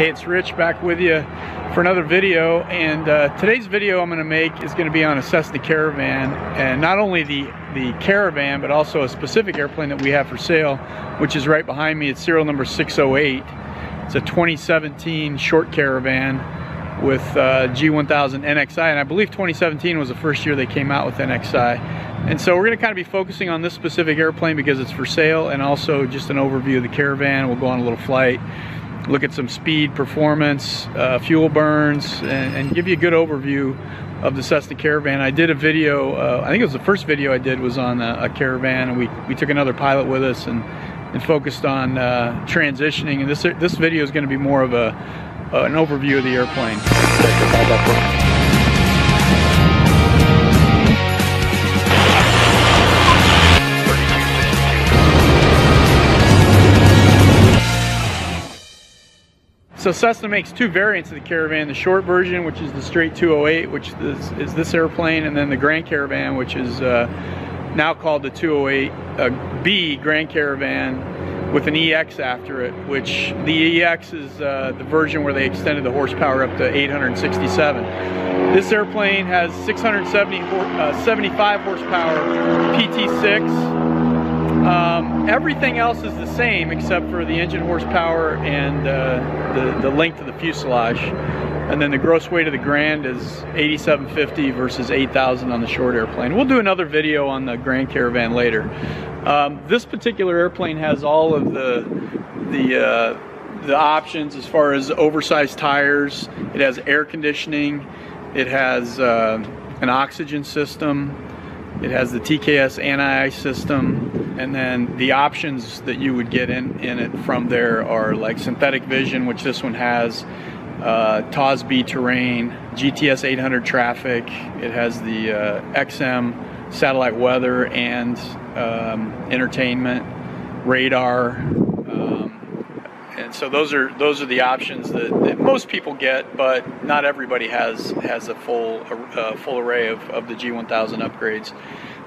Hey, it's Rich back with you for another video and uh, today's video I'm going to make is going to be on a Cessna Caravan and not only the the Caravan but also a specific airplane that we have for sale which is right behind me. It's serial number 608. It's a 2017 short Caravan with uh, G1000 NXI and I believe 2017 was the first year they came out with NXI and so we're going to kind of be focusing on this specific airplane because it's for sale and also just an overview of the Caravan. We'll go on a little flight look at some speed, performance, uh, fuel burns, and, and, give you a good overview of the Cessna Caravan. I did a video, uh, I think it was the first video I did was on a, a, Caravan, and we, we took another pilot with us and, and focused on uh, transitioning. And this, this video is going to be more of a, an overview of the airplane. So Cessna makes two variants of the Caravan, the short version, which is the straight 208, which is, is this airplane, and then the Grand Caravan, which is uh, now called the 208B uh, Grand Caravan with an EX after it, which the EX is uh, the version where they extended the horsepower up to 867. This airplane has 670 uh, 75 horsepower PT6 um, everything else is the same except for the engine horsepower and uh, the, the length of the fuselage. And then the gross weight of the Grand is 8750 versus 8000 on the short airplane. We'll do another video on the Grand Caravan later. Um, this particular airplane has all of the the uh, the options as far as oversized tires. It has air conditioning. It has uh, an oxygen system. It has the TKS anti-ice system, and then the options that you would get in, in it from there are like synthetic vision, which this one has, uh, TAWS-B terrain, GTS 800 traffic. It has the uh, XM satellite weather and um, entertainment, radar, so those are those are the options that, that most people get, but not everybody has has a full full array of, of the G1000 upgrades.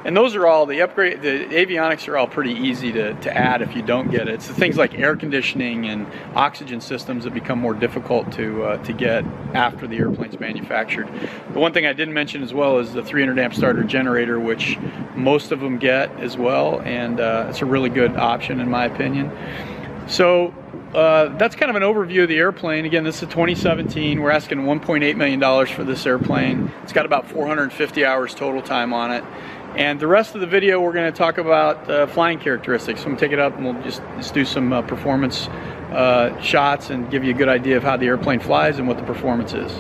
And those are all the upgrade. The avionics are all pretty easy to, to add if you don't get it. It's the things like air conditioning and oxygen systems that become more difficult to uh, to get after the airplane's manufactured. The one thing I didn't mention as well is the 300 amp starter generator, which most of them get as well, and uh, it's a really good option in my opinion. So uh, that's kind of an overview of the airplane. Again, this is a 2017. We're asking $1.8 million for this airplane. It's got about 450 hours total time on it. And the rest of the video, we're going to talk about uh, flying characteristics. So I'm going to take it up and we'll just, just do some uh, performance uh, shots and give you a good idea of how the airplane flies and what the performance is.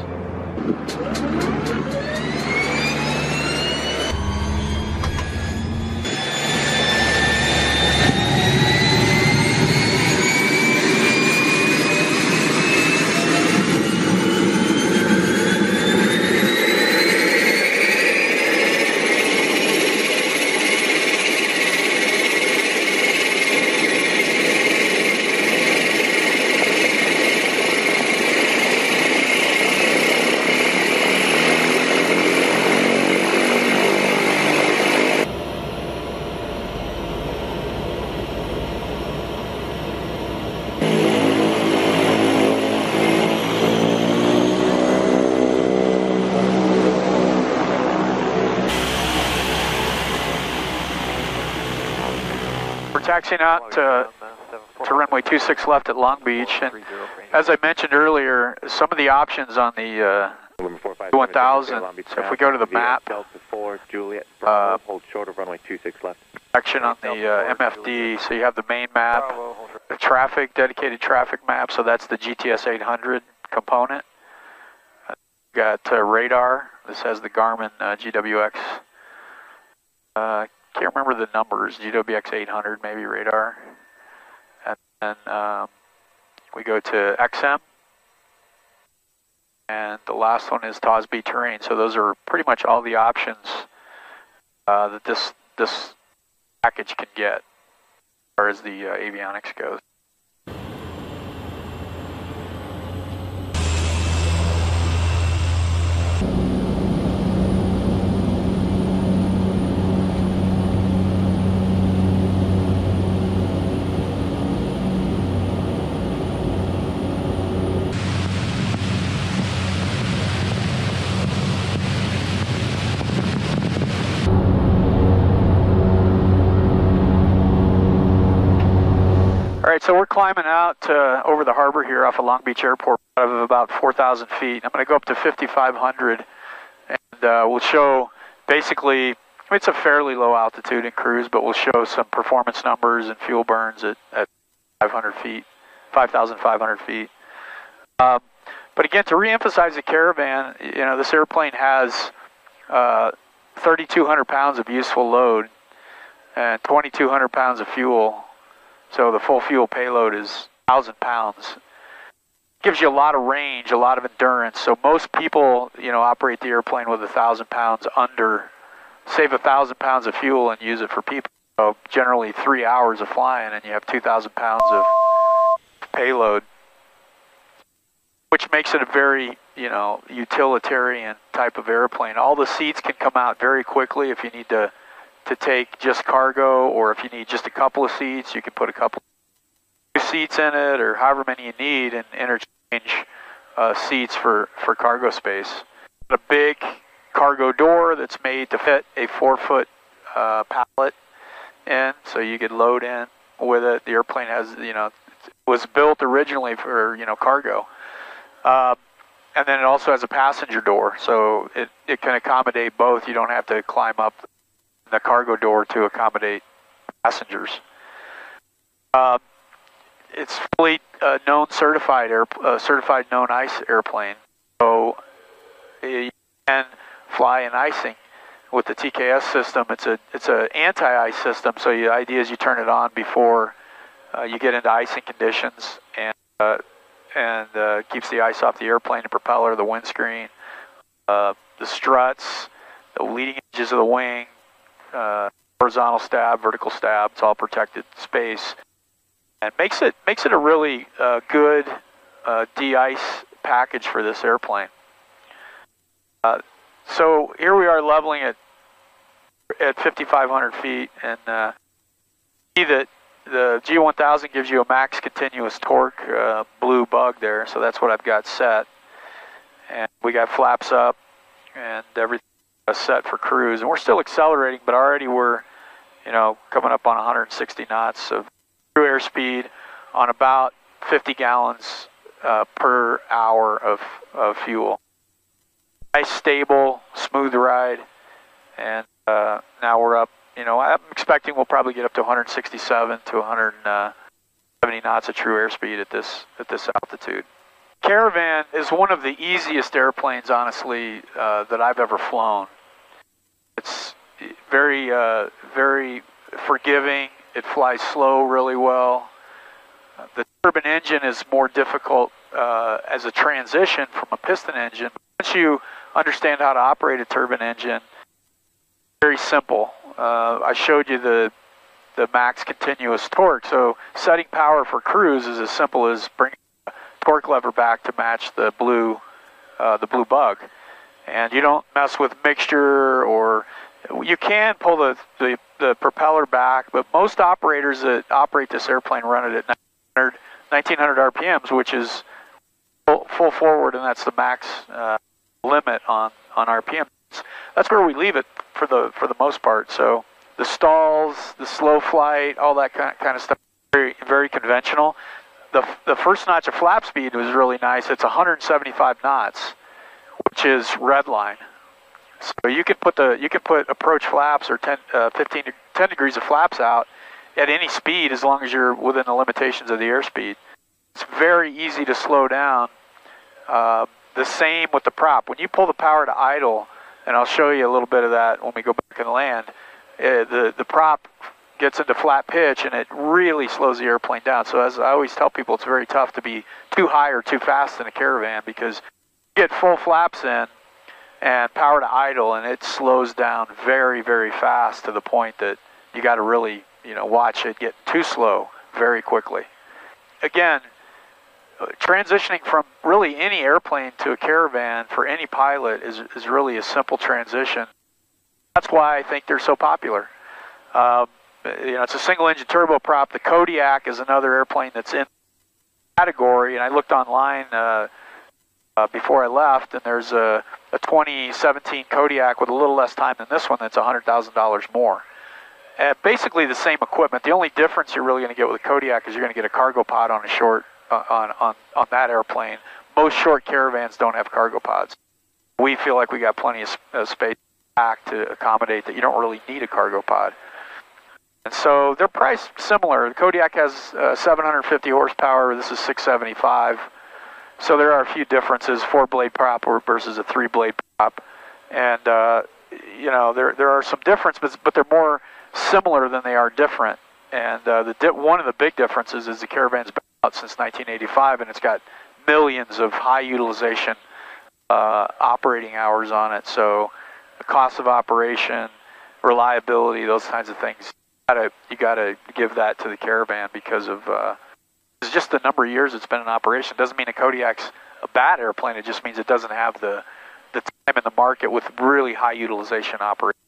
taxiing out to, to runway 26 left at Long Beach. And as I mentioned earlier, some of the options on the uh, 1000, so if we go to the map, before Juliet uh, section on the uh, MFD, so you have the main map, the traffic, dedicated traffic map, so that's the GTS 800 component. Got uh, radar, this has the Garmin uh, GWX uh, can't remember the numbers, GWX 800 maybe radar. And then um, we go to XM. And the last one is TAWS-B terrain. So those are pretty much all the options uh, that this this package can get as far as the uh, avionics goes. So we're climbing out uh, over the harbor here off of Long Beach Airport of about 4,000 feet. I'm going to go up to 5,500, and uh, we'll show basically, it's a fairly low altitude in cruise, but we'll show some performance numbers and fuel burns at, at 500 feet, 5,500 feet. Um, but again, to reemphasize the Caravan, you know, this airplane has uh, 3,200 pounds of useful load and 2,200 pounds of fuel. So the full fuel payload is 1,000 pounds. Gives you a lot of range, a lot of endurance. So most people, you know, operate the airplane with a 1,000 pounds under, save a 1,000 pounds of fuel and use it for people. So generally three hours of flying and you have 2,000 pounds of payload which makes it a very, you know, utilitarian type of airplane. All the seats can come out very quickly if you need to to take just cargo or if you need just a couple of seats, you can put a couple of seats in it or however many you need and interchange uh, seats for, for cargo space. A big cargo door that's made to fit a four foot uh, pallet in so you could load in with it. The airplane has, you know, was built originally for, you know, cargo. Um, and then it also has a passenger door, so it, it can accommodate both. You don't have to climb up the cargo door to accommodate passengers. Um, it's fully uh, known certified air, uh, certified known ice airplane, so you can fly in icing with the TKS system. It's a it's an anti-ice system, so the idea is you turn it on before uh, you get into icing conditions, and uh, and uh, keeps the ice off the airplane, the propeller, the windscreen, uh, the struts, the leading edges of the wing, uh, horizontal stab, vertical stab. It's all protected space, and makes it makes it a really uh, good uh, de-ice package for this airplane. Uh, so here we are leveling it at 5,500 feet, and see that the G1000 gives you a max continuous torque uh, blue bug there, so that's what I've got set. And we got flaps up and everything set for cruise. And we're still accelerating, but already we're, you know, coming up on 160 knots of true airspeed on about 50 gallons uh, per hour of, of fuel. Nice, stable, smooth ride, and uh, now we're up you know, I'm expecting we'll probably get up to 167 to 170 knots of true airspeed at this at this altitude. Caravan is one of the easiest airplanes, honestly, uh, that I've ever flown. It's very, uh, very forgiving. It flies slow really well. The turbine engine is more difficult uh, as a transition from a piston engine. Once you understand how to operate a turbine engine, very simple. Uh, I showed you the the max continuous torque. So setting power for cruise is as simple as bringing the torque lever back to match the blue uh, the blue bug, and you don't mess with mixture or you can pull the, the, the propeller back, but most operators that operate this airplane run it at 1900, 1900 RPMs, which is full, full, forward, and that's the max uh, limit on on RPM. That's where we leave it for the for the most part. So the stalls, the slow flight, all that kind of, kind of stuff, very very conventional. The the first notch of flap speed was really nice. It's 175 knots, which is red line. So you can put the you can put approach flaps or 10, uh, 15 10 degrees of flaps out at any speed as long as you're within the limitations of the airspeed. It's very easy to slow down. Uh, the same with the prop. When you pull the power to idle, and I'll show you a little bit of that when we go back and land. Uh, the the prop gets into flat pitch and it really slows the airplane down. So as I always tell people, it's very tough to be too high or too fast in a caravan because get full flaps in and power to idle and it slows down very very fast to the point that you got to really you know watch it get too slow very quickly. Again, transitioning from really any airplane to a caravan for any pilot is, is really a simple transition. That's why I think they're so popular. Um, you know, it's a single engine turboprop. The Kodiak is another airplane that's in category, and I looked online uh, uh, before I left, and there's a, a 2017 Kodiak with a little less time than this one that's $100,000 more. uh, basically the same equipment. The only difference you're really going to get with a Kodiak is you're going to get a cargo pod on a short uh, on on on that airplane. Most short caravans don't have cargo pods. We feel like we got plenty of uh, space back to accommodate that. You don't really need a cargo pod. And so they're priced similar. The Kodiak has uh, 750 horsepower. This is 675. So there are a few differences: four blade prop versus a three blade prop, and uh, you know there there are some differences, but they're more similar than they are different. And uh, the di- one of the big differences is the Caravan's been out since 1985, and it's got millions of high utilization uh, operating hours on it. So the cost of operation, reliability, those kinds of things, you gotta, you gotta give that to the Caravan because of uh, it's just the number of years it's been in operation. Doesn't mean a Kodiak's a bad airplane. It just means it doesn't have the the time in the market with really high utilization operation.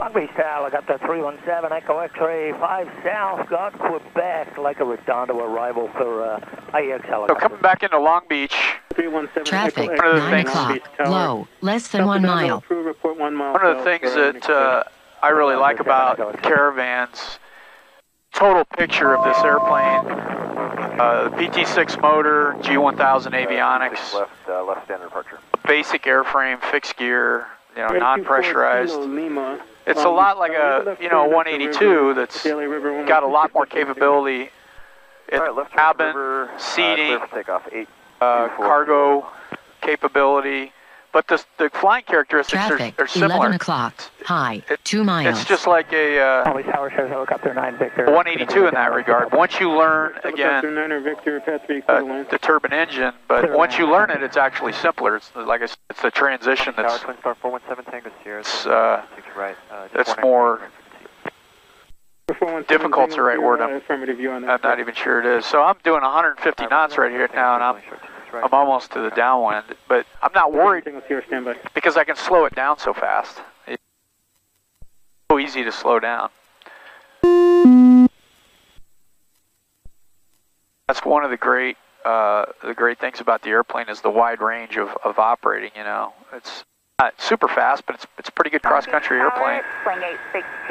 Long Beach Tower, I got the 317 Echo X-ray 5 South, got Quebec, like a Redondo arrival for uh, IEX helicopter. So coming back into Long Beach. 317 Traffic, Echo 9 o'clock, low, less than 1 mile. approve report one mile One of the things that uh, I really like about caravans, total picture of this airplane, uh, PT6 motor, G1000 avionics, Left, uh, left standard departure. basic airframe, fixed gear, you know, non-pressurized. It's a lot like a, you know, 182 river, that's Daly River, one got a lot more capability in All right, left cabin, seating, uh, takeoff. Eight. uh, two, four. cargo capability, but the, the flying characteristics are, Traffic, are 11 similar. o'clock, high, It- 2 miles. It's just like a uh, Long Beach Tower shows helicopter 9 Victor. 182 in that regard. Once you learn, Helicopter again, Niner Victor, Pat 3, clear uh, the line. the turbine engine, but Clear once you learn it, it's actually simpler. It's like I said, it's the transition Tower, that's Twin Star 417 Tango Sierra. it's, uh, right. Uh, that's more- frequency. 417 difficult's the right word. I'm- Affirmative view on that. I'm not even sure it is. So I'm doing 150 knots right here now, and I'm I'm almost to the downwind, but I'm not worried Sierra, standby. because I can slow it down so fast. It's so easy to slow down. That's one of the great uh, the great things about the airplane is the wide range of, of operating. You know, it's not super fast, but it's it's a pretty good cross country airplane.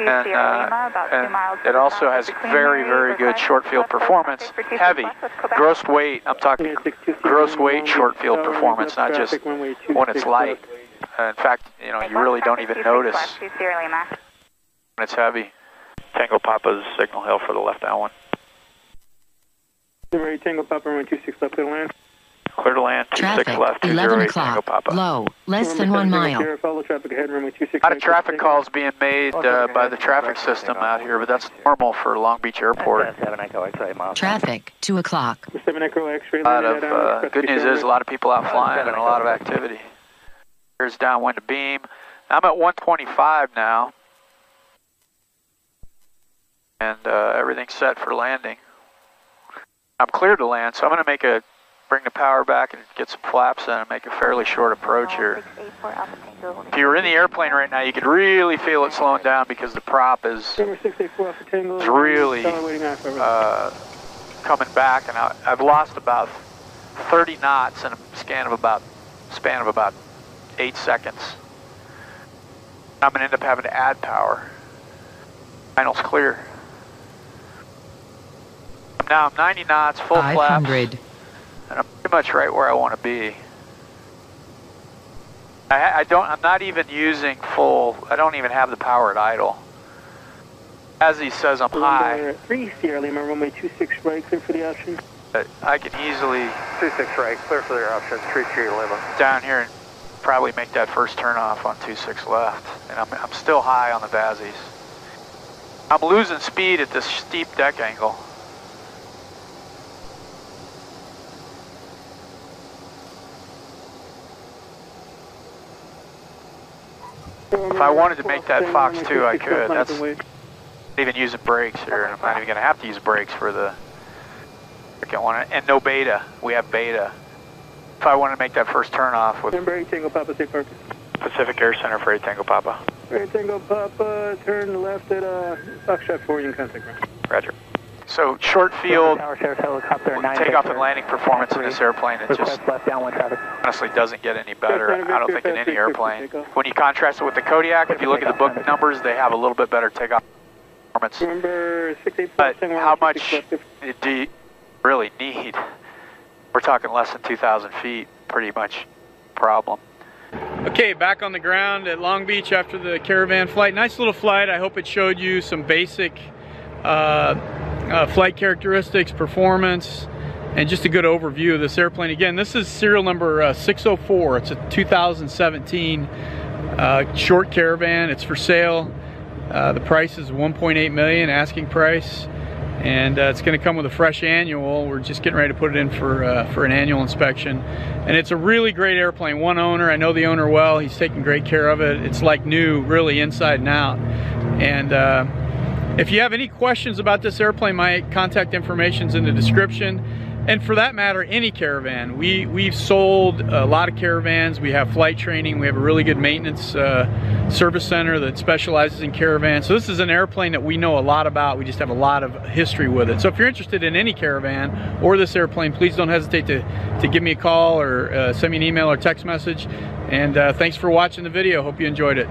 And, uh, and it also has very, very good short field performance. traffic for 26 Heavy, West West Quebec. gross weight. I'm talking gross weight short field performance, not just when it's light. Uh, in fact, you know, you really don't even notice West 26 Sierra Lima. when it's heavy. Tango Papa's signal hill for the left downwind. Ready, Tango Papa, runway 26 left, clear the line. Clear to land, 26 Traffic, left, 11 208 Tango o'clock, Papa. low, less than 1 mile. Sierra, follow traffic ahead, runway 26 A lot of traffic calls being made uh, by the traffic system out here, but that's normal for Long Beach Airport. 7 Echo X-ray mile. Traffic, 2 o'clock. 7 Echo X-ray, A lot of uh, good news is a lot of people out flying and a lot of activity. Here's downwind to beam. I'm at 125 now, and uh, everything's set for landing. I'm clear to land, so I'm going to make a bring the power back and get some flaps in and make a fairly short approach here. 684 Alpha Tango. If you were in the airplane right now, you could really feel it slowing down because the prop is November 684 Alpha Tango. It's really, Tower waiting out for uh, coming back, and I, I've lost about 30 knots in a span of about span of about eight seconds. I'm gonna end up having to add power. Final's clear. Now I'm 90 knots, full flaps, 500. and I'm pretty much right where I want to be. I, I don't. I'm not even using full. I don't even have the power at idle. As he says, I'm high. November 3 Sierra Lima, runway 26 right, clear for the option. I can easily 26 right. Clear for their options. 3 Sierra Lima. down here and probably make that first turn off on 26 left. And I'm, I'm still high on the VASIs. I'm losing speed at this steep deck angle. If I wanted to make that Fox 2, I could. That's even using brakes here, and I'm not even going to have to use brakes for the second one. And no beta. We have beta. If I wanted to make that first turn off with 8 Tango Papa, safe park. Pacific Air Center for 8 Tango Papa. Ready, Tango Papa, turn left at uh, Foxtrot 4, you can contact ground. Roger. So short field Tower Sheriff's Helicopter 9 takeoff and landing performance in this airplane, it just Request left downwind traffic. honestly doesn't get any better. I don't think in any airplane. When you contrast it with the Kodiak, if you look at the book numbers, they have a little bit better takeoff performance. Remember, 685 But how much do you really need? We're talking less than 2,000 feet, pretty much problem. Okay, back on the ground at Long Beach after the caravan flight. Nice little flight. I hope it showed you some basic uh, uh, flight characteristics, performance, and just a good overview of this airplane. Again, this is serial number uh, 604. It's a 2017 uh, short caravan. It's for sale. Uh, the price is 1.8 million, asking price, and uh, it's going to come with a fresh annual. We're just getting ready to put it in for uh, for an annual inspection, and it's a really great airplane. One owner, I know the owner well. He's taking great care of it. It's like new, really inside and out, and. If you have any questions about this airplane, my contact information is in the description. And for that matter, any caravan. We, we've sold a lot of caravans. We have flight training. We have a really good maintenance uh, service center that specializes in caravans. So this is an airplane that we know a lot about. We just have a lot of history with it. So if you're interested in any caravan or this airplane, please don't hesitate to, to give me a call or uh, send me an email or text message. And uh, thanks for watching the video. Hope you enjoyed it.